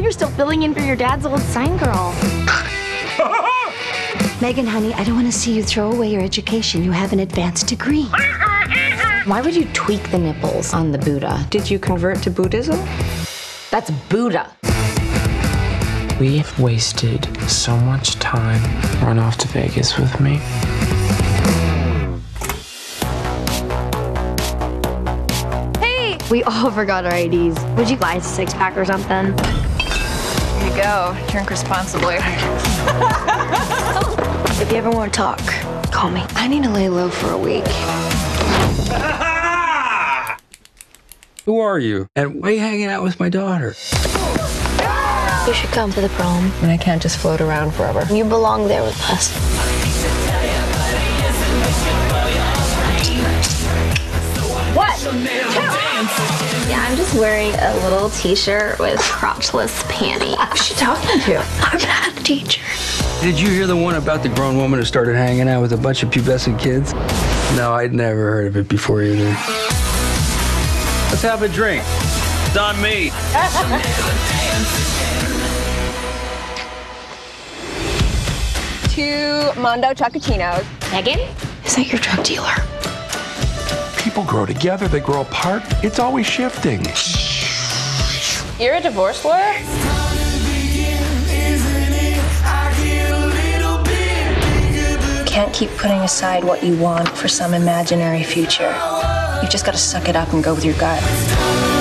were still filling in for your dad's old sign girl. Megan, honey, I don't want to see you throw away your education. You have an advanced degree. Why would you tweak the nipples on the Buddha? Did you convert to Buddhism? That's Buddha. We've wasted so much time. Run off to Vegas with me. Hey! We all forgot our IDs. Would you buy a six pack or something? Here you go. Drink responsibly. If you ever want to talk, call me. I need to lay low for a week. Who are you? And why are you hanging out with my daughter? You should come to the prom. And I can't just float around forever. You belong there with us. What? Yeah, I'm just wearing a little t-shirt with crotchless panties. Who's she talking to? I'm not teacher. Did you hear the one about the grown woman who started hanging out with a bunch of pubescent kids? No, I'd never heard of it before either. Let's have a drink. It's on me. Two Mondo Chocochinos. Megan? Is that your drug dealer? People grow together, they grow apart. It's always shifting. You're a divorce lawyer? can't keep putting aside what you want for some imaginary future. You've just got to suck it up and go with your gut.